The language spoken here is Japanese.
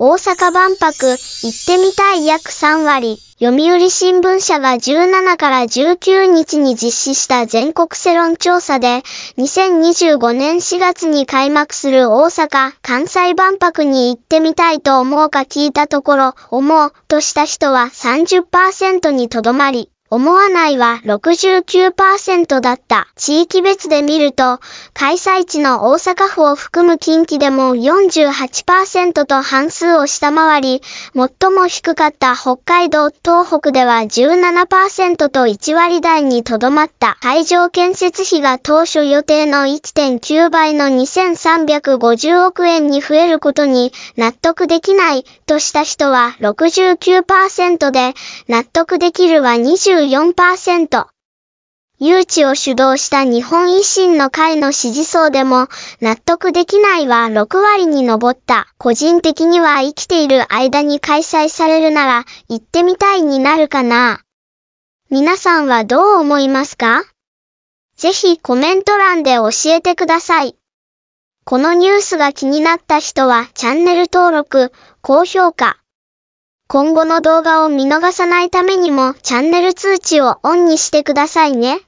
大阪万博、行ってみたい約3割。読売新聞社が17から19日に実施した全国世論調査で、2025年4月に開幕する大阪・関西万博に行ってみたいと思うか聞いたところ、思うとした人は30%にとどまり、思わないは69%だった。地域別で見ると、開催地の大阪府を含む近畿でも48%と半数を下回り、最も低かった北海道、東北では17%と1割台にとどまった。会場建設費が当初予定の1.9倍の2350億円に増えることに納得できないとした人は69%で、納得できるは24%。誘致を主導した日本維新の会の支持層でも納得できないは6割に上った。個人的には生きている間に開催されるなら行ってみたいになるかな。皆さんはどう思いますか？ぜひコメント欄で教えてください。このニュースが気になった人はチャンネル登録、高評価。今後の動画を見逃さないためにもチャンネル通知をオンにしてくださいね。